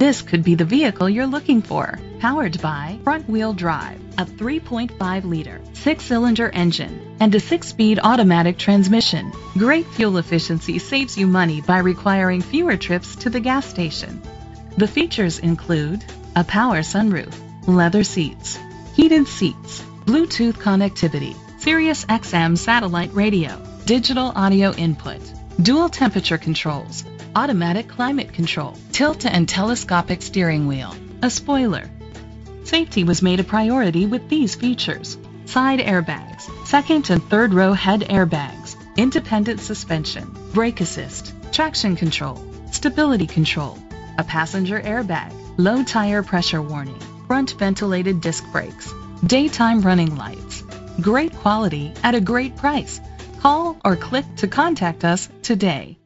This could be the vehicle you're looking for. Powered by front wheel drive, a 3.5 liter, six cylinder engine, and a six speed automatic transmission. Great fuel efficiency saves you money by requiring fewer trips to the gas station. The features include a power sunroof, leather seats, heated seats, Bluetooth connectivity, Sirius XM satellite radio, digital audio input, dual temperature controls, automatic climate control, tilt and telescopic steering wheel, a spoiler. Safety was made a priority with these features. Side airbags, second and third row head airbags, independent suspension, brake assist, traction control, stability control, a passenger airbag, low tire pressure warning, front ventilated disc brakes, daytime running lights. Great quality at a great price. Call or click to contact us today.